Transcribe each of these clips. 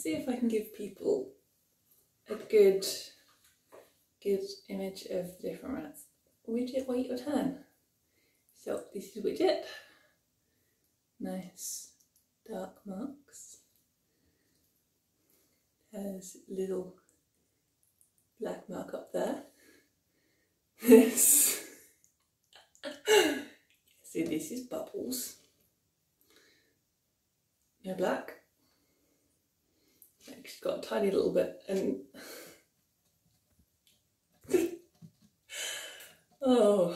see if I can give people a good, good image of different rats. Widget, wait your turn. So this is Widget. Nice dark marks. Has little black mark up there. This. See, this is bubbles. No black. She's got a tiny little bit and oh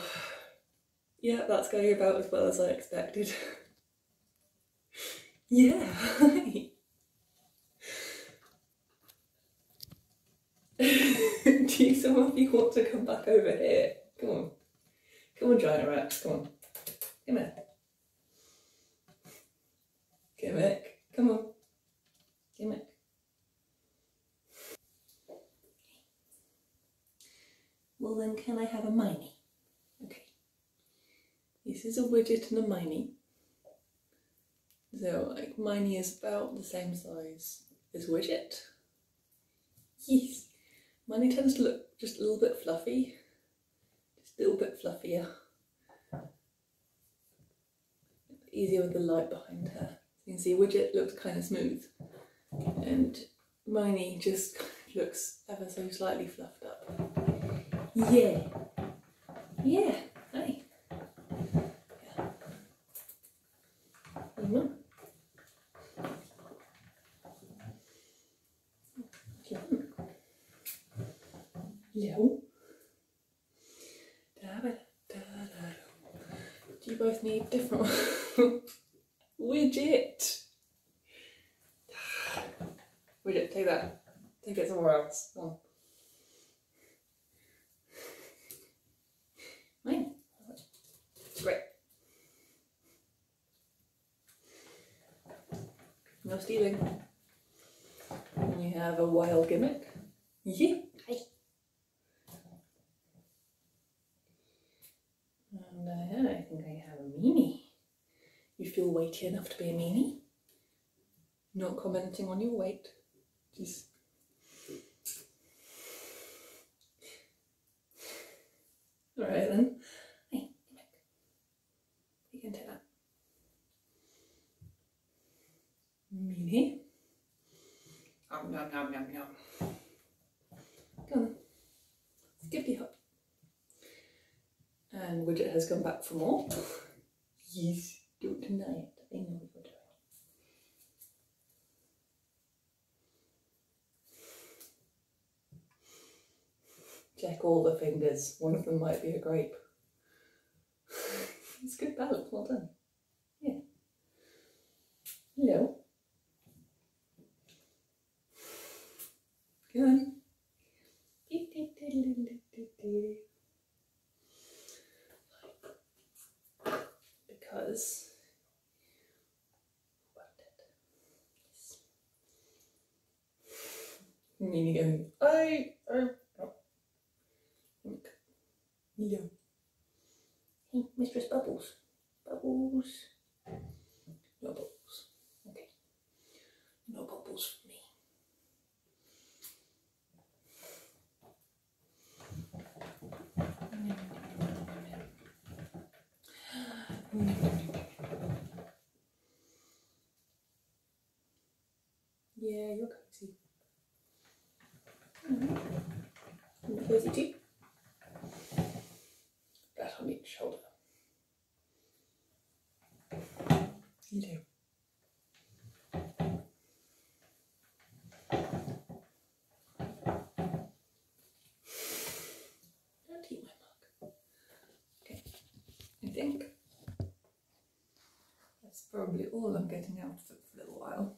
yeah that's going about as well as I expected. yeah. Do some of you want to come back over here? Come on. Come on, giant rats, come on. Come here. Gimmick, come on. Gimmick. Well then can I have a miney? Okay. This is a widget and a miney. So like miney is about the same size as widget. Yes. Miney tends to look just a little bit fluffy. Just a little bit fluffier. Easier with the light behind her. You can see widget looks kind of smooth. And Miney just looks ever so slightly fluffed. Yeah. Yeah. Hey. Yeah. Mhm. Yum. Hello. Da-ba-da-da-da. Do you both need different widget? Widget, take that. Take it somewhere else. Come No stealing. You have a wild gimmick. Yeah. Hi. And uh, yeah, I think I have a meanie. You feel weighty enough to be a meanie? Not commenting on your weight. Just Alright then. Hey, come back. You can take that. Meanie. Yum yum yum yum yum. Come on. Skippy hop. And Widget has come back for more. Yes, don't deny it. I know you're doing. Check all the fingers. One of them might be a grape. it's good balance. Well done. Yeah. Hello. Good. Because meaning and I I oh. Yeah. Hey, Mistress Bubbles. Bubbles. No bubbles. Okay. No bubbles Yeah, you're cozy. Mm-hmm. You're cozy too. That on each shoulder. You do. Don't eat my mug. Okay. I think that's probably all I'm getting out of it for a little while.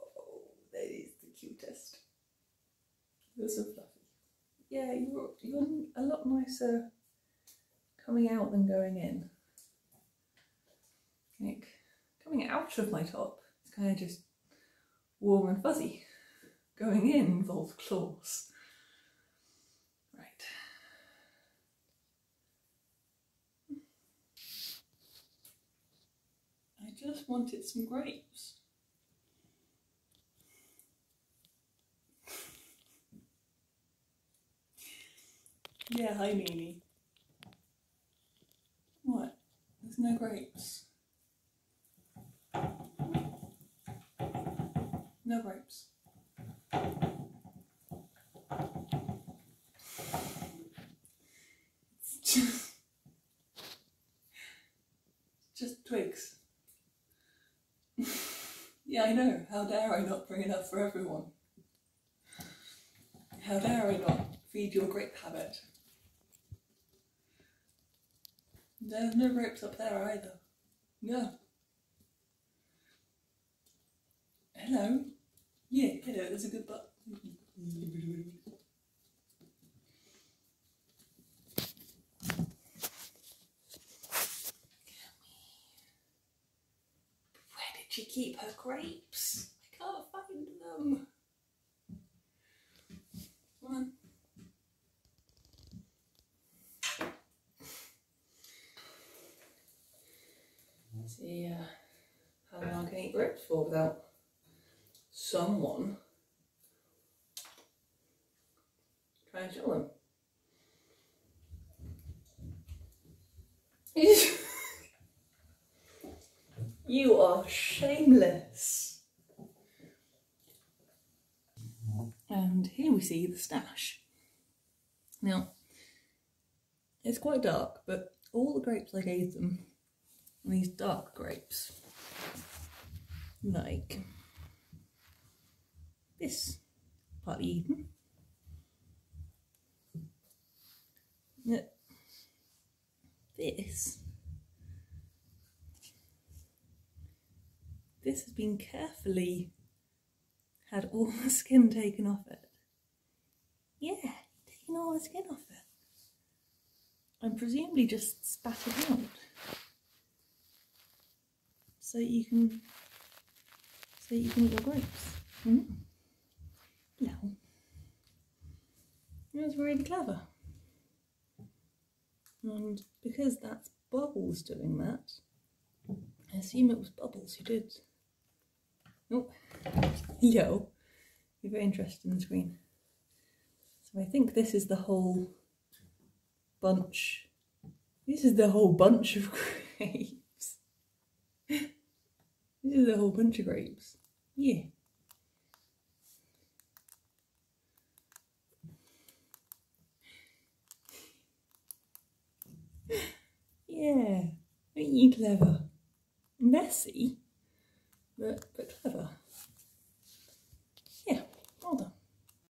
Oh, that is the cutest. You're fluffy. Yeah, you're you're a lot nicer coming out than going in. Like coming out of my top, it's kind of just warm and fuzzy. Going in involves claws. Right. I just wanted some grapes. Yeah, hi Mimi. What? There's no grapes. No grapes. It's just, just twigs. yeah, I know. How dare I not bring enough for everyone? How dare I not feed your grape habit? There's no grapes up there either. No. Hello. Yeah, hello, there's a good butt. Where did she keep her grapes? I can't find them. Come on. See uh, how long I can eat grapes for without someone trying to show them. you are shameless. And here we see the stash. Now, it's quite dark, but all the grapes I gave them these dark grapes. Like this, partly eaten. Yeah. This. This has been carefully had all the skin taken off it. Yeah, taken all the skin off it. And presumably just spat it out. So that you can so that you can eat your grapes. Mm -hmm. No. That was really clever. And because that's Bubbles doing that, I assume it was Bubbles who did. Oh, yo, you're very interested in the screen. So I think this is the whole bunch. This is the whole bunch of grapes. This is a whole bunch of grapes. Yeah. yeah, ain't you clever? Messy.